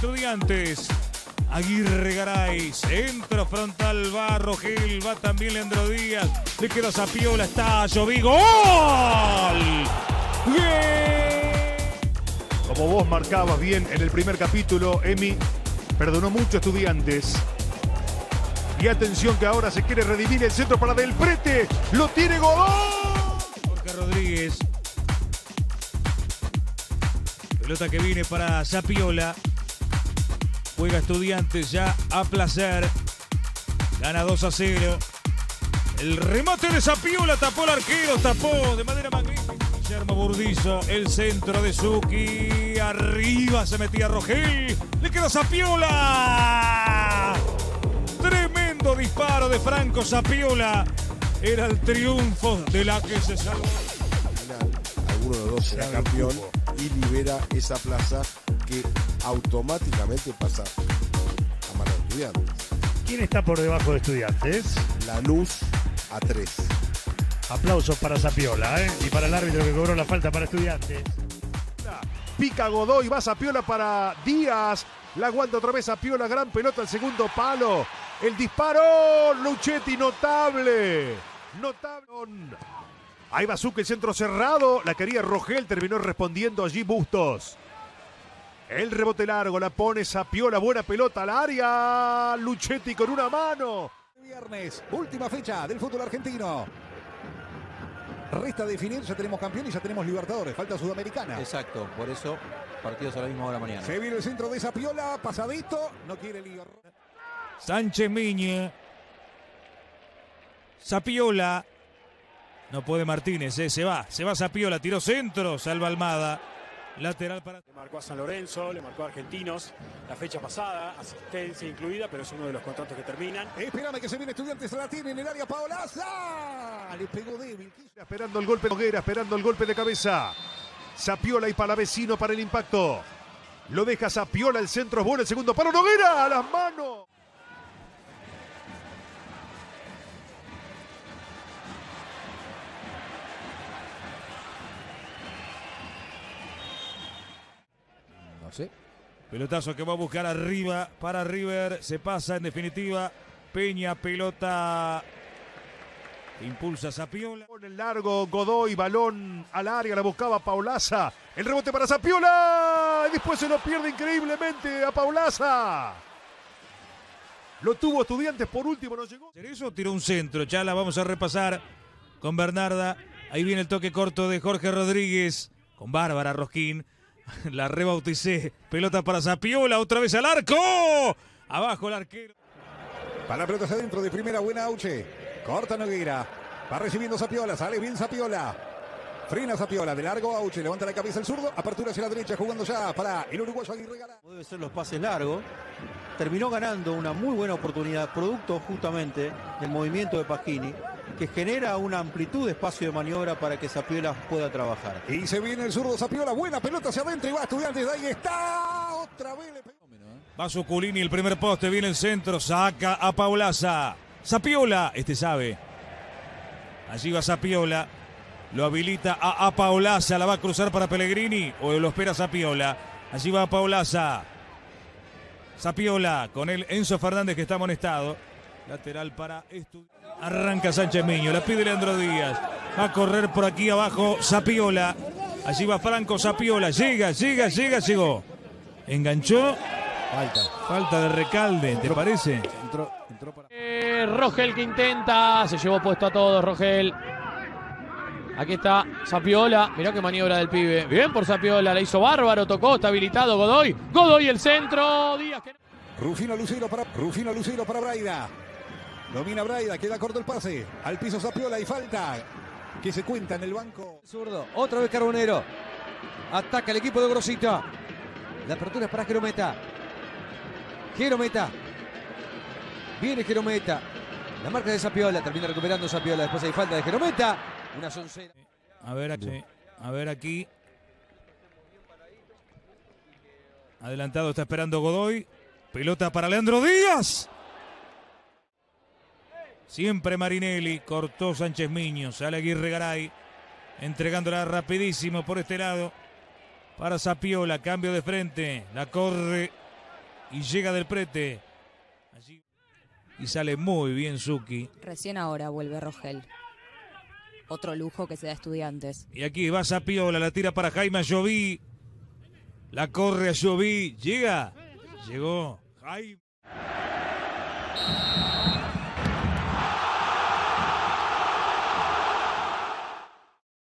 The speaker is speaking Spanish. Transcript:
estudiantes. Aguirre Garay, centro frontal, va Rogel, va también Leandro Díaz, le queda Zapiola, está Llovigo, ¡gol! Como vos marcabas bien en el primer capítulo, Emi perdonó mucho a estudiantes. Y atención que ahora se quiere redimir el centro para Del Prete. Lo tiene Godoy. Jorge Rodríguez. Pelota que viene para Zapiola. Juega estudiantes ya a placer. Gana 2 a 0. El remate de Zapiola tapó el arquero, tapó de manera magnífica. Guillermo Burdizo, el centro de Suki. Arriba se metía Rogel. Le queda Zapiola. Tremendo disparo de Franco Zapiola. Era el triunfo de la que se salvó. alguno de los dos será campeón y libera esa plaza que automáticamente pasa a manos de estudiantes. ¿Quién está por debajo de estudiantes? La luz a tres. Aplausos para Zapiola ¿eh? y para el árbitro que cobró la falta para estudiantes. Pica Godoy, va Zapiola para Díaz. La aguanta otra vez Zapiola, gran pelota al segundo palo. El disparo, Luchetti, notable. Notable. Ahí va Zucca, el centro cerrado. La quería Rogel, terminó respondiendo allí Bustos. El rebote largo, la pone Zapiola, buena pelota al área. Luchetti con una mano. Viernes, última fecha del fútbol argentino. Resta definir, ya tenemos campeón y ya tenemos Libertadores, falta Sudamericana. Exacto, por eso partidos a la misma hora mañana. Se viene el centro de Zapiola, pasadito, no quiere lío. Sánchez Miñe. Zapiola. No puede Martínez, eh, se va. Se va Zapiola, tiró centro, salva Almada. Lateral para. Le marcó a San Lorenzo, le marcó a Argentinos la fecha pasada, asistencia incluida, pero es uno de los contratos que terminan. Espérame que se viene Estudiantes, la tiene en el área Paolaza. Le pegó débil. Esperando el golpe de Noguera, esperando el golpe de cabeza. Zapiola y Palavecino para el impacto. Lo deja Zapiola, el centro es bueno, el segundo palo, Noguera a las manos. Pelotazo que va a buscar arriba para River. Se pasa en definitiva. Peña, pelota. Impulsa Zapiola. Con el largo, Godoy, balón al área, la buscaba Paulaza. El rebote para Zapiola. Y después se lo pierde increíblemente a Paulaza. Lo tuvo estudiantes por último, no llegó. Eso tiró un centro. Ya la vamos a repasar con Bernarda. Ahí viene el toque corto de Jorge Rodríguez. Con Bárbara Rosquín. La rebauticé. Pelota para Zapiola. Otra vez al arco. Abajo el arquero. Para la pelota hacia adentro de primera, buena Auche. Corta Noguera. Va recibiendo Zapiola, sale bien Zapiola. Frena Zapiola, de largo Auche, levanta la cabeza el zurdo, apertura hacia la derecha, jugando ya para el uruguayo Aguirre Galá. Debe ser los pases largos. Terminó ganando una muy buena oportunidad, producto justamente del movimiento de Pasquini, que genera una amplitud de espacio de maniobra para que Zapiola pueda trabajar. Y se viene el zurdo Zapiola, buena pelota hacia adentro y va Estudiantes, ahí está, otra vez le. Va Zuculini, el primer poste, viene el centro, saca a Paulaza. Zapiola, este sabe. Allí va Zapiola. Lo habilita a, a Paulaza, la va a cruzar para Pellegrini o lo espera Zapiola. Allí va Paulaza. Zapiola con el Enzo Fernández que está amonestado. Lateral para Estu- Arranca Sánchez Miño, la pide Leandro Díaz. Va a correr por aquí abajo Zapiola. Allí va Franco Zapiola. Llega, llega, llega, llegó. Enganchó. Falta. Falta de recalde, ¿te parece? Entró, entró para. Eh, Rogel que intenta, se llevó puesto a todos Rogel. Aquí está Zapiola, mirá qué maniobra del pibe. Bien por Zapiola, la hizo bárbaro, tocó, está habilitado Godoy. Godoy el centro, Díaz que... Rufino Lucero para Rufino Lucero para Braida. Domina Braida, queda corto el pase. Al piso Zapiola y falta. Que se cuenta en el banco. Zurdo, otra vez Carbonero. Ataca el equipo de Grosita. La apertura es para Jerometa. Jerometa. Viene Jerometa. La marca de Zapiola. Termina recuperando Zapiola. Después hay falta de Jerometa. Una soncera. A ver aquí. A ver aquí. Adelantado está esperando Godoy. Pelota para Leandro Díaz. Siempre Marinelli. Cortó Sánchez Miño. Sale Aguirre Garay. Entregándola rapidísimo por este lado. Para Zapiola. Cambio de frente. La corre Y llega del prete. Allí- Y sale muy bien Suki. Recién ahora vuelve Rogel. Otro lujo que se da a estudiantes. Y aquí va Sapiola, la tira para Jaime Ayoví. La corre a. Llega. Llegó. Jaime.